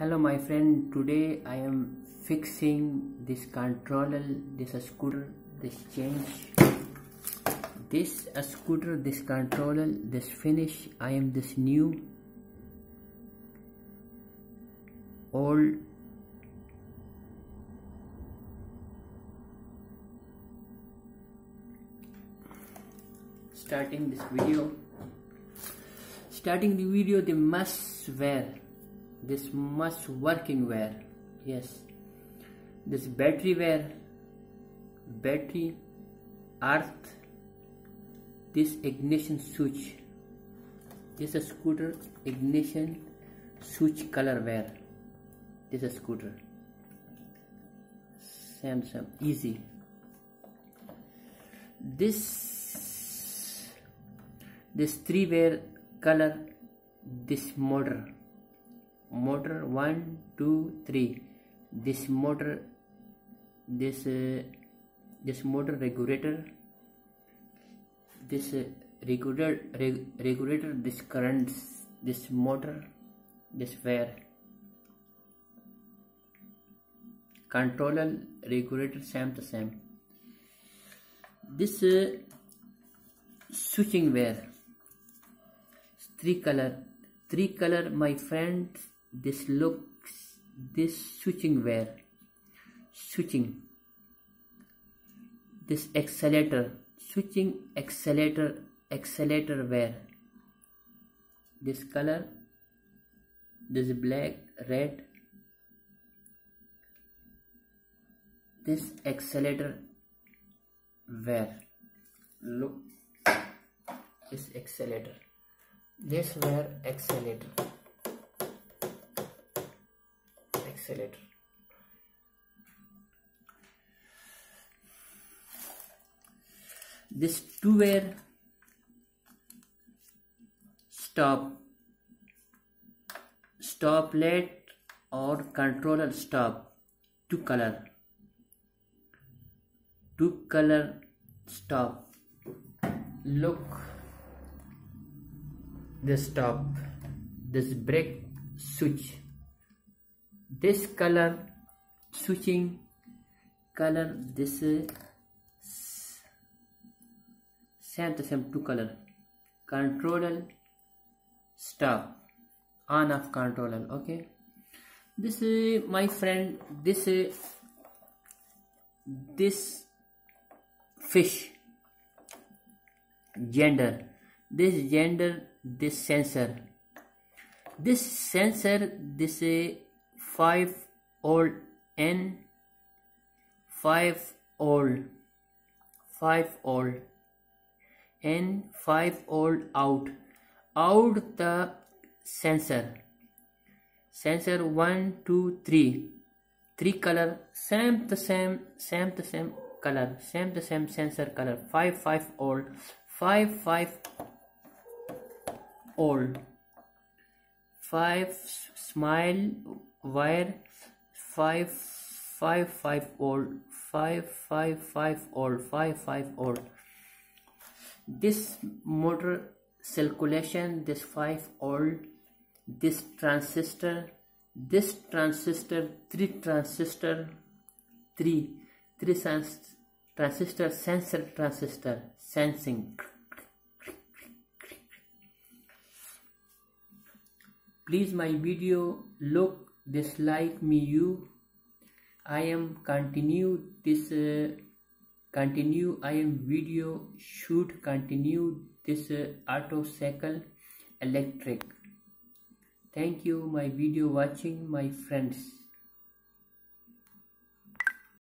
hello my friend. Today i am fixing this controller this scooter this change. This scooter this controller this finish i am this new old starting this video. Starting the video the must wear this must working wear. Yes. This battery wear battery earth this ignition switch. This is scooter ignition switch color wear. This is scooter. Same. Easy. This this three wear color this motor motor one two three. This motor this uh, this motor regulator this uh, regulator reg, regulator this currents this motor this wire. Controller regulator same the same. This uh, switching wire. Three color. Three color my friends this looks this switching wire switching. This accelerator switching accelerator accelerator where this color this black red. This accelerator where look this accelerator. This where accelerator accelerator this two where stop stop light or controller stop two color two color stop. Look this stop this brake switch this color switching color this the same two color. Controller stop on off controller okay? This is my friend this is this fish. Gender. This gender this sensor. This sensor this is 5 old n 5 old 5 old n 5 old out. Out the sensor. Sensor 1 2 3 three color same the same same the same color same the same sensor color. 5 5 old 5 5 old. 5 smile wire 5 5 5 old 5 5 5 old 5 5 old. This motor circulation this 5 old this transistor this transistor 3 transistor 3 3 transistor sensor transistor sensing. Please my video look this like me you. I am continue this uh, continue i am video shoot continue this uh, auto cycle electric. Thank you my video watching my friends